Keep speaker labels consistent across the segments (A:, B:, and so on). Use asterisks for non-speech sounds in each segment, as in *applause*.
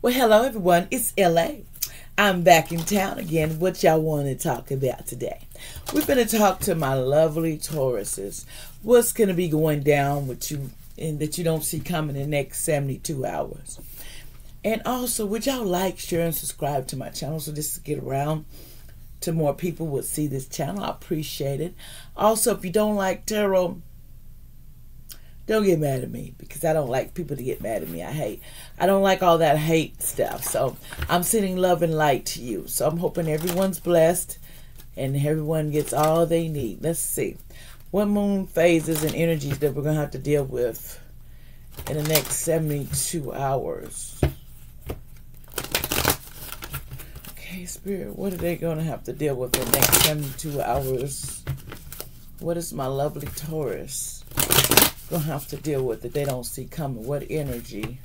A: Well, hello everyone. It's LA. I'm back in town again. What y'all want to talk about today? We're going to talk to my lovely Tauruses. What's going to be going down with you and that you don't see coming in the next 72 hours? And also, would y'all like, share, and subscribe to my channel so this to get around to more people would see this channel? I appreciate it. Also, if you don't like tarot, don't get mad at me because I don't like people to get mad at me. I hate, I don't like all that hate stuff. So I'm sending love and light to you. So I'm hoping everyone's blessed and everyone gets all they need. Let's see. What moon phases and energies that we're going to have to deal with in the next 72 hours? Okay, Spirit, what are they going to have to deal with in the next 72 hours? What is my lovely Taurus? Gonna have to deal with that they don't see coming. What energy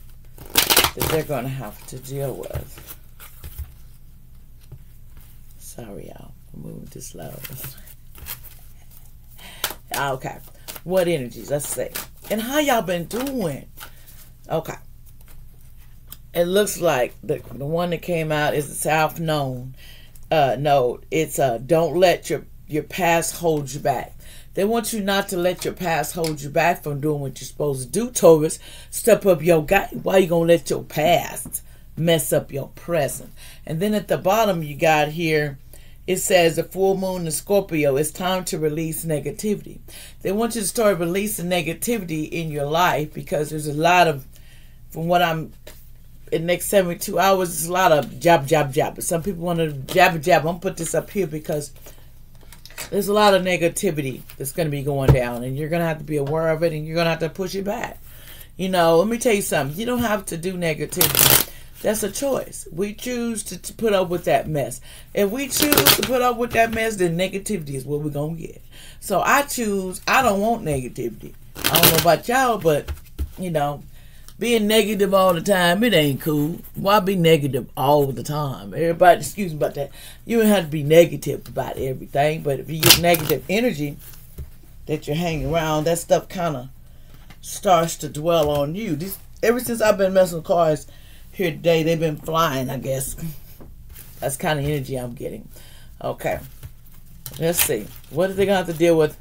A: that they're gonna have to deal with. Sorry, y'all. Moving too slow. *laughs* okay. What energies? Let's see. And how y'all been doing? Okay. It looks like the the one that came out is the South Node uh note. It's uh don't let your your past hold you back. They want you not to let your past hold you back from doing what you're supposed to do, Taurus. Step up your game. Why you gonna let your past mess up your present? And then at the bottom you got here, it says the full moon in Scorpio, it's time to release negativity. They want you to start releasing negativity in your life because there's a lot of, from what I'm, in the next 72 hours, there's a lot of jab, jab, jab. Some people want to jab, jab. I'm going to put this up here because there's a lot of negativity that's going to be going down, and you're going to have to be aware of it, and you're going to have to push it back. You know, let me tell you something. You don't have to do negativity. That's a choice. We choose to, to put up with that mess. If we choose to put up with that mess, then negativity is what we're going to get. So I choose, I don't want negativity. I don't know about y'all, but, you know, being negative all the time, it ain't cool. Why be negative all the time? Everybody, excuse me about that. You don't have to be negative about everything, but if you get negative energy that you're hanging around, that stuff kind of starts to dwell on you. This, ever since I've been messing with cars here today, they've been flying, I guess. That's kind of energy I'm getting. Okay. Let's see. What are they going to have to deal with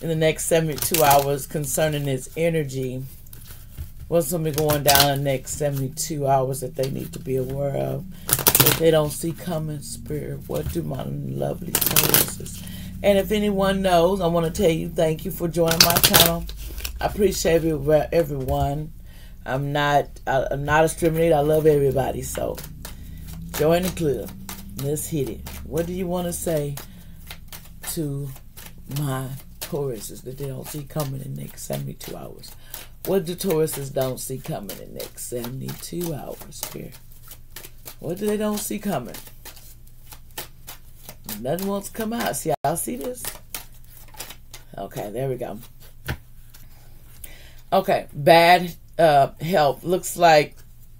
A: in the next 72 hours concerning this energy? What's going to be going down in the next 72 hours that they need to be aware of? That they don't see coming spirit what do my lovely Tauruses and if anyone knows i want to tell you thank you for joining my channel. I appreciate everyone. I'm not i'm not a discriminate i love everybody so join the club. Let's hit it. What do you want to say to my Tauruses that they don't see coming in the next 72 hours what do Tauruses don't see coming in the next 72 hours here? What do they don't see coming? Nothing wants to come out. See, y'all see this? Okay, there we go. Okay, bad uh, health. Looks like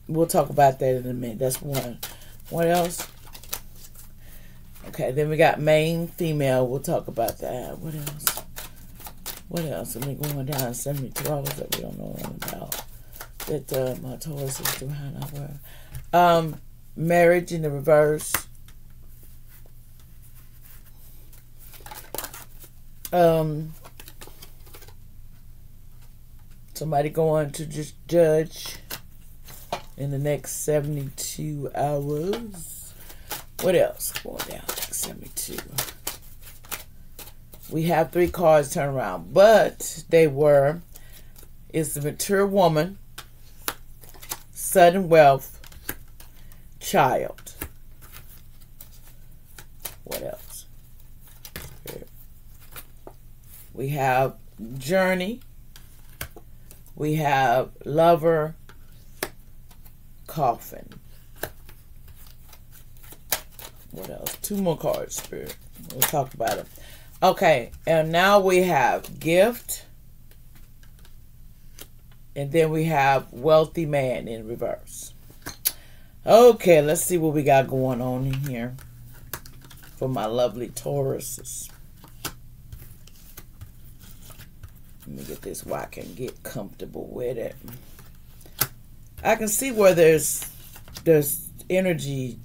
A: we'll talk about that in a minute. That's one. What else? Okay, then we got main female. We'll talk about that. What else? What else? I mean, going down 72 hours that we don't know about. That uh, my Taurus is world. Um, marriage in the reverse. Um, somebody going to just judge in the next 72 hours. What else? Going down 72 we have three cards turn around, but they were is the mature woman, sudden wealth, child. What else? We have journey. We have lover, coffin. What else? Two more cards, Spirit. We'll talk about it. Okay, and now we have gift. And then we have wealthy man in reverse. Okay, let's see what we got going on in here for my lovely Tauruses. Let me get this where I can get comfortable with it. I can see where there's there's energy.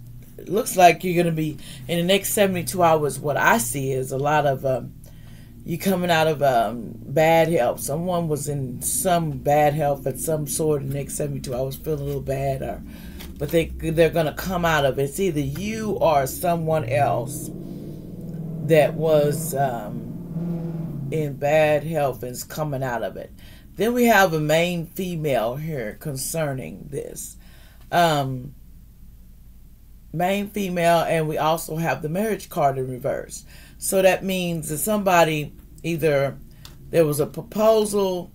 A: Looks like you're gonna be in the next 72 hours. What I see is a lot of um, you coming out of um, bad health. Someone was in some bad health at some sort in the next 72 hours, feeling a little bad, or but they they're gonna come out of it. It's either you or someone else that was um, in bad health and is coming out of it. Then we have a main female here concerning this. Um, main female, and we also have the marriage card in reverse. So that means that somebody either there was a proposal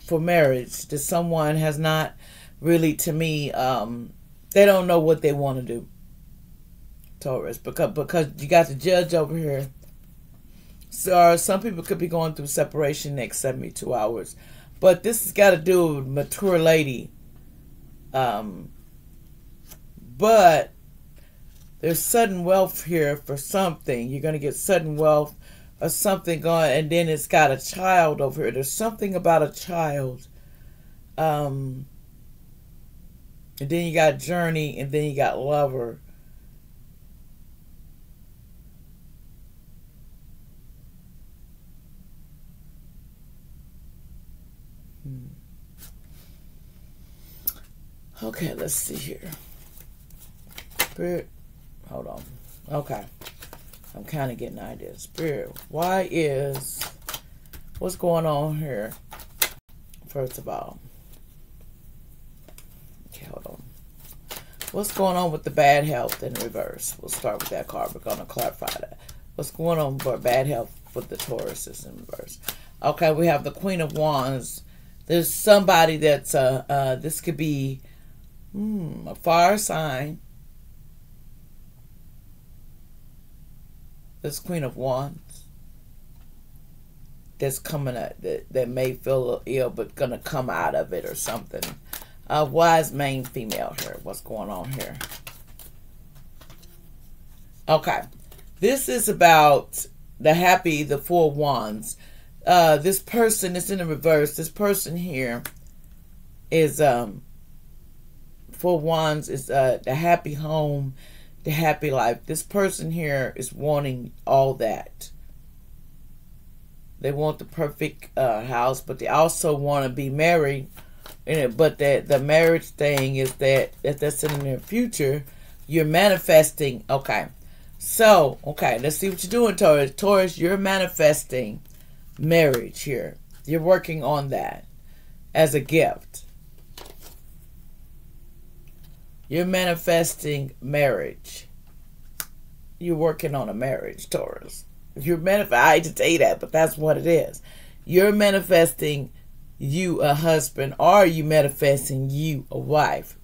A: for marriage that someone has not really, to me, um, they don't know what they want to do. Taurus, because because you got the judge over here. So some people could be going through separation next seventy two hours, but this has got to do with mature lady. Um, but there's sudden wealth here for something. You're going to get sudden wealth or something going, and then it's got a child over here. There's something about a child. Um, and then you got journey, and then you got lover. Hmm. Okay, let's see here. Spirit Hold on. Okay. I'm kind of getting ideas. Spirit, why is, what's going on here? First of all. Okay, hold on. What's going on with the bad health in reverse? We'll start with that card. We're going to clarify that. What's going on with bad health with the Taurus is in reverse? Okay, we have the Queen of Wands. There's somebody that's, uh, uh this could be hmm, a fire sign this Queen of Wands that's coming out that, that may feel ill but gonna come out of it or something. Uh, wise main female here. What's going on here? Okay. This is about the happy, the four wands. Uh, this person is in the reverse. This person here is um four wands is uh the happy home the happy life. This person here is wanting all that. They want the perfect uh, house, but they also want to be married. And but that the marriage thing is that if that's in the future, you're manifesting. Okay, so okay, let's see what you're doing, Taurus. Taurus, you're manifesting marriage here. You're working on that as a gift. You're manifesting marriage. You're working on a marriage, Taurus. You're manifesting, I hate to tell you that, but that's what it is. You're manifesting you a husband, or are you manifesting you a wife?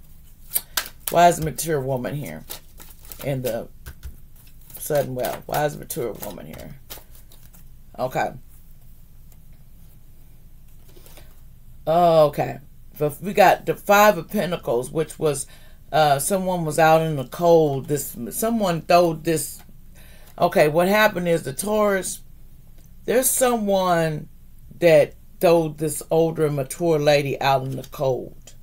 A: Wise mature woman here in the sudden wealth? Wise mature woman here? Okay. Okay. We got the Five of Pentacles, which was uh, someone was out in the cold. This someone throwed this. Okay, what happened is the Taurus. There's someone that threw this older, mature lady out in the cold.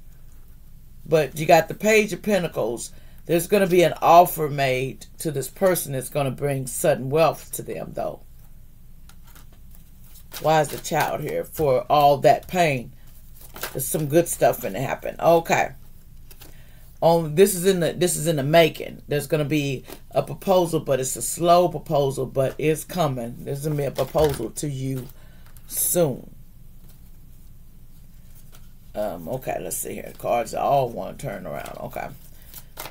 A: But you got the Page of Pentacles. There's going to be an offer made to this person that's going to bring sudden wealth to them, though. Why is the child here? For all that pain. There's some good stuff going to happen. Okay on this is in the this is in the making. There's gonna be a proposal, but it's a slow proposal, but it's coming. There's gonna be a proposal to you soon. Um, okay, let's see here. Cards all want to turn around. Okay.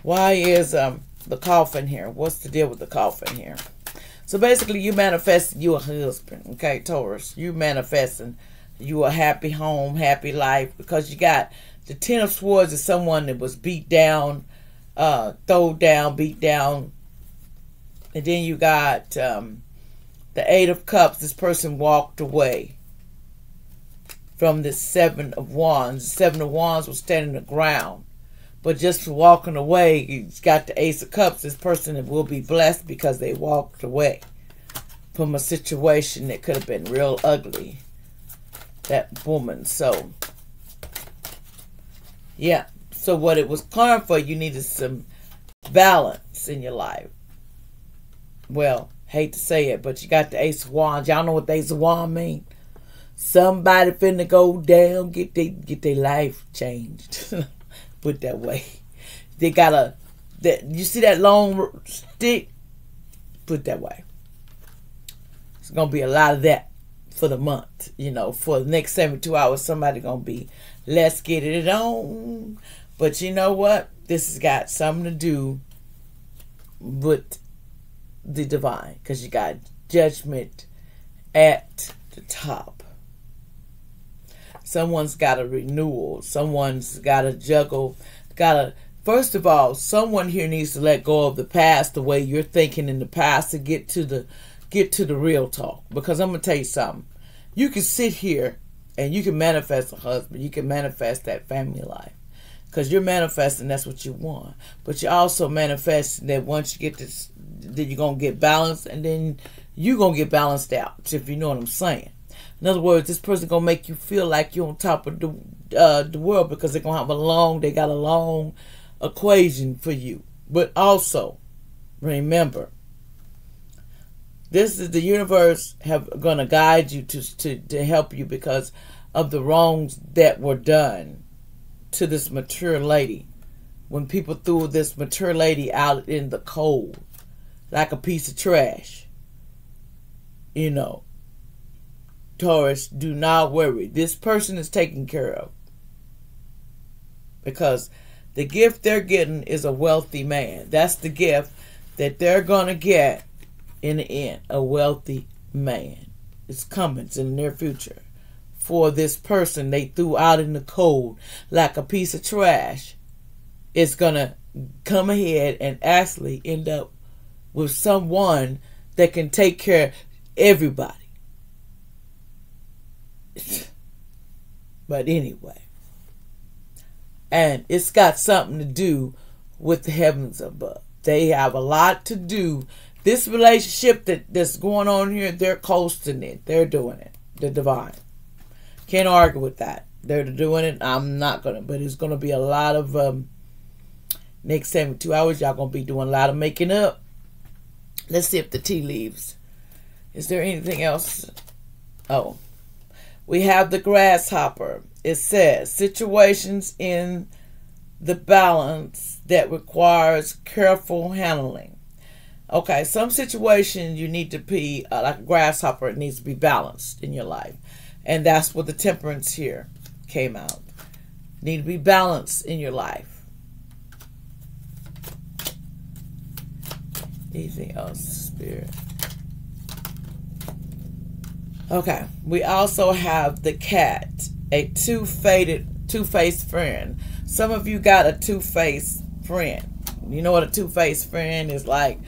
A: Why is um the coffin here? What's the deal with the coffin here? So basically you manifesting you a husband, okay, Taurus. You manifesting you a happy home, happy life because you got the Ten of Swords is someone that was beat down, uh, thrown down, beat down. And then you got um, the Eight of Cups. This person walked away from the Seven of Wands. The Seven of Wands was standing the ground. But just walking away, he's got the Ace of Cups. This person will be blessed because they walked away from a situation that could have been real ugly. That woman. So yeah. So what it was calling for, you needed some balance in your life. Well, hate to say it, but you got the Ace of Wands. Y'all know what the Ace of Wands mean? Somebody finna go down, get they get their life changed. *laughs* Put that way. They got a that you see that long stick. Put that way. It's gonna be a lot of that for the month. You know, for the next seventy two hours, somebody gonna be let's get it on. But you know what? This has got something to do with the divine because you got judgment at the top. Someone's got a renewal. Someone's got to juggle. Got to first of all, someone here needs to let go of the past, the way you're thinking in the past, to get to the get to the real talk. Because I'm gonna tell you something. You can sit here and you can manifest a husband. You can manifest that family life because you're manifesting that's what you want but you're also manifesting that once you get this then you're gonna get balanced and then you're gonna get balanced out if you know what i'm saying in other words this person gonna make you feel like you're on top of the uh, the world because they're gonna have a long they got a long equation for you but also remember this is the universe have gonna guide you to to, to help you because of the wrongs that were done to this mature lady when people threw this mature lady out in the cold like a piece of trash. You know, Taurus, do not worry. This person is taken care of. Because the gift they're getting is a wealthy man. That's the gift that they're going to get in the end a wealthy man. It's coming in the near future for this person they threw out in the cold like a piece of trash is going to come ahead and actually end up with someone that can take care of everybody. *laughs* but anyway, and it's got something to do with the heavens above. They have a lot to do. This relationship that, that's going on here, they're coasting it. They're doing it. The divine. Can't argue with that. They're doing it. I'm not gonna, but it's gonna be a lot of um, next 72 hours. Y'all gonna be doing a lot of making up. Let's see if the tea leaves. Is there anything else? Oh, we have the grasshopper. It says situations in the balance that requires careful handling. Okay, some situation you need to be uh, like a grasshopper. It needs to be balanced in your life. And that's what the temperance here came out. Need to be balanced in your life. Anything else, Spirit? Okay, we also have the cat, a two-faced, two-faced friend. Some of you got a two-faced friend. You know what a two-faced friend is like?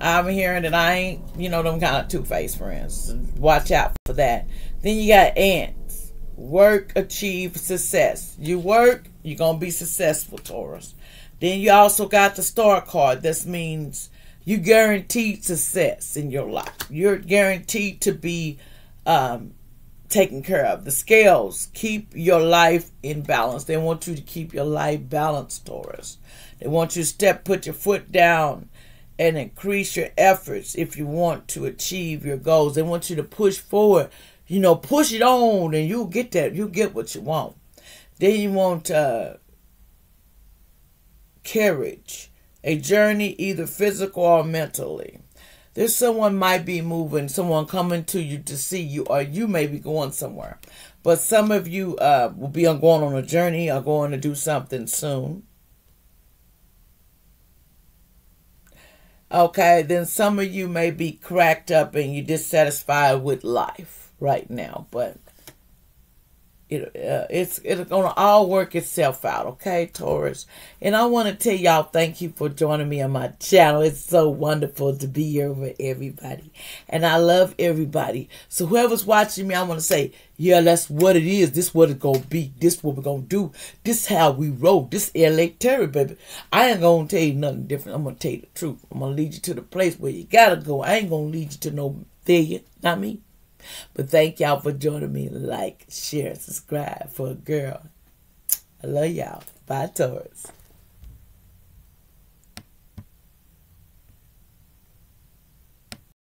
A: I'm hearing that I ain't, you know, them kind of two-faced friends. Watch out for that. Then you got ants. Work, achieve success. You work, you're going to be successful, Taurus. Then you also got the star card. This means you guaranteed success in your life. You're guaranteed to be um, taken care of. The scales keep your life in balance. They want you to keep your life balanced, Taurus. They want you to step, put your foot down, and increase your efforts if you want to achieve your goals. They want you to push forward you know, push it on and you'll get that. You'll get what you want. Then you want uh, courage, a journey either physical or mentally. There's someone might be moving, someone coming to you to see you, or you may be going somewhere. But some of you uh, will be on going on a journey or going to do something soon. Okay, then some of you may be cracked up and you're dissatisfied with life right now, but it uh, it's it's gonna all work itself out, okay, Taurus. And I want to tell y'all thank you for joining me on my channel. It's so wonderful to be here with everybody, and I love everybody. So whoever's watching me, I want to say, yeah, that's what it is. This what it's gonna be. This what we're gonna do. This how we roll. This LA Terry, baby. I ain't gonna tell you nothing different. I'm gonna tell you the truth. I'm gonna lead you to the place where you gotta go. I ain't gonna lead you to no failure. Not me. But thank y'all for joining me. Like, share, subscribe for a girl. I love y'all. Bye, Taurus.